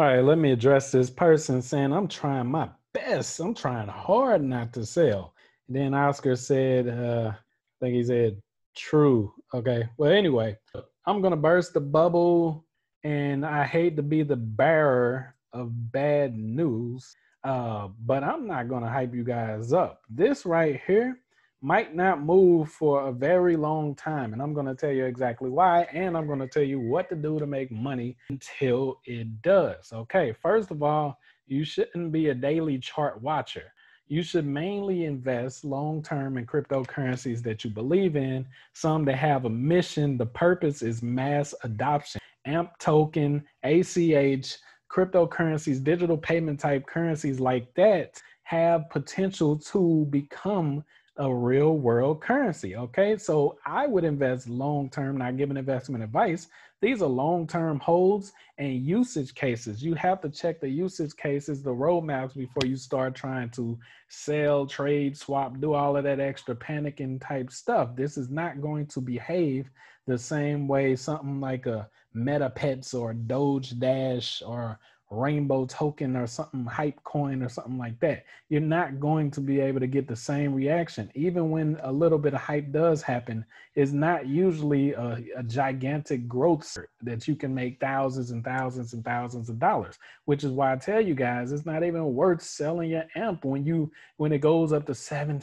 All right, let me address this person saying I'm trying my best. I'm trying hard not to sell. And then Oscar said, uh, I think he said, true. Okay. Well, anyway, I'm gonna burst the bubble, and I hate to be the bearer of bad news, uh, but I'm not gonna hype you guys up. This right here might not move for a very long time. And I'm going to tell you exactly why. And I'm going to tell you what to do to make money until it does. Okay. First of all, you shouldn't be a daily chart watcher. You should mainly invest long term in cryptocurrencies that you believe in, some that have a mission. The purpose is mass adoption. AMP token, ACH, cryptocurrencies, digital payment type currencies like that have potential to become a real world currency. Okay, so I would invest long term, not giving investment advice. These are long term holds and usage cases. You have to check the usage cases, the roadmaps before you start trying to sell, trade, swap, do all of that extra panicking type stuff. This is not going to behave the same way something like a MetaPets or Doge Dash or rainbow token or something hype coin or something like that. You're not going to be able to get the same reaction. Even when a little bit of hype does happen it's not usually a, a gigantic growth that you can make thousands and thousands and thousands of dollars which is why i tell you guys it's not even worth selling your amp when you when it goes up to seven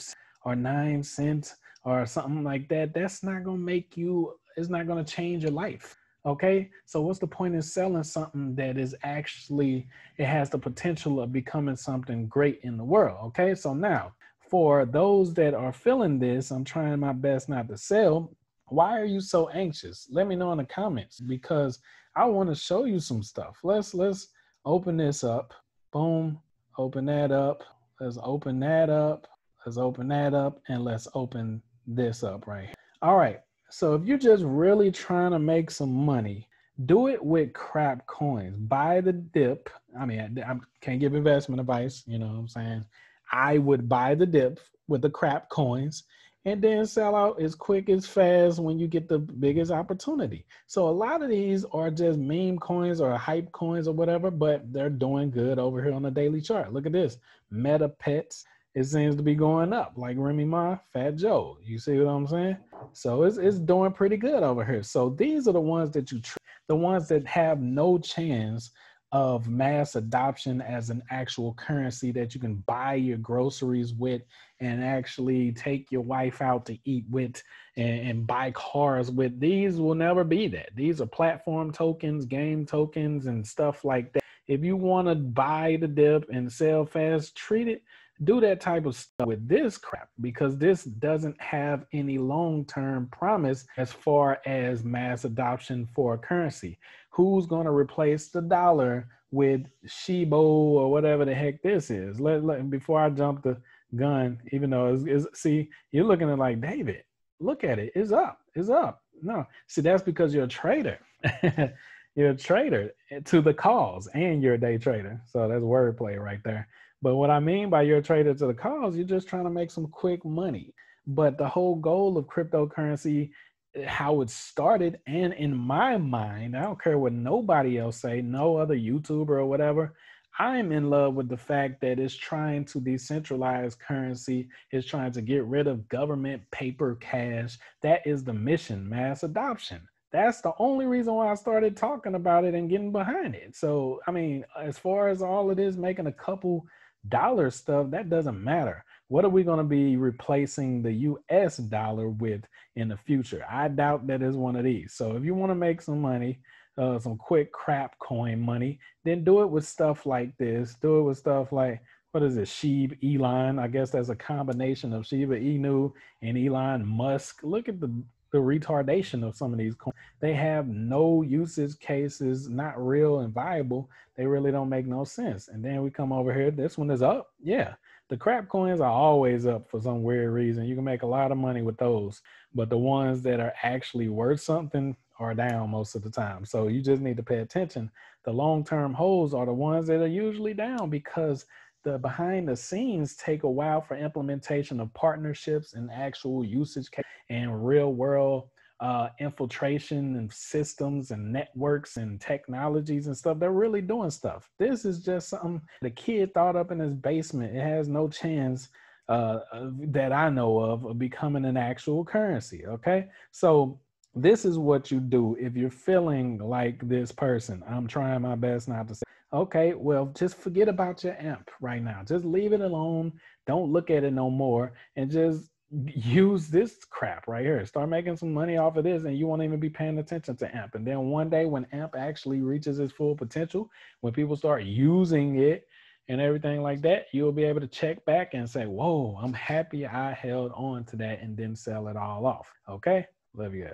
or nine cents or something like that. That's not going to make you it's not going to change your life Okay, so what's the point in selling something that is actually, it has the potential of becoming something great in the world? Okay, so now for those that are feeling this, I'm trying my best not to sell. Why are you so anxious? Let me know in the comments because I want to show you some stuff. Let's let's open this up. Boom, open that up. Let's open that up. Let's open that up and let's open this up right here. All right. So if you're just really trying to make some money, do it with crap coins. Buy the dip. I mean, I, I can't give investment advice. You know what I'm saying? I would buy the dip with the crap coins and then sell out as quick as fast when you get the biggest opportunity. So a lot of these are just meme coins or hype coins or whatever, but they're doing good over here on the daily chart. Look at this. Meta Pets it seems to be going up, like Remy Ma, Fat Joe. You see what I'm saying? So it's it's doing pretty good over here. So these are the ones that you, tr- the ones that have no chance of mass adoption as an actual currency that you can buy your groceries with and actually take your wife out to eat with and, and, buy cars with. These will never be that. These are platform tokens, game tokens, and stuff like that. If you want to buy the dip and sell fast, treat it do that type of stuff with this crap because this doesn't have any long term promise as far as mass adoption for a currency. Who's going to replace the dollar with Shiba or whatever the heck this is? Let, let before I jump the gun, even though it's, it's see, you're looking at like David. Look at it. It's up. It's up. No, see, that's because you're a trader. you're a trader to the cause, and you're a day trader. So that's wordplay right there. But what I mean by you're a trader to the cause, you're just trying to make some quick money. But the whole goal of cryptocurrency, how it started, and in my mind, I don't care what nobody else say, no other YouTuber or whatever. I'm in love with the fact that it's trying to decentralize currency, it's trying to get rid of government paper cash. That is the mission, mass adoption. That's the only reason why I started talking about it and getting behind it. So, I mean, as far as all of this making a couple dollar stuff, that doesn't matter. What are we going to be replacing the US dollar with in the future? I doubt that is one of these. So if you want to make some money, uh, some quick crap coin money, then do it with stuff like this. Do it with stuff like what is it, Sheeb Elon? I guess that's a combination of Shiba Inu and Elon Musk. Look at the the retardation of some of these coins. They have no usage cases, not real and viable. They really don't make no sense. And then we come over here. This one is up. Yeah. The crap coins are always up for some weird reason. You can make a lot of money with those, but the ones that are actually worth something are down most of the time. So you just need to pay attention. The long term holds are the ones that are usually down because the behind the scenes take a while for implementation of partnerships and actual usage and real world uh, infiltration and systems and networks and technologies and stuff. They're really doing stuff. This is just something the kid thought up in his basement. It has no chance uh, that I know of of becoming an actual currency. Okay. So this is what you do if you're feeling like this person. I'm trying my best not to say, okay, well, just forget about your amp right now. Just leave it alone. Don't look at it no more and just use this crap right here. Start making some money off of this, and you won't even be paying attention to AMP. And then one day, when AMP actually reaches its full potential, when people start using it and everything like that, you'll be able to check back and say, Whoa, I'm happy I held on to that and didn't sell it all off. Okay. Love you.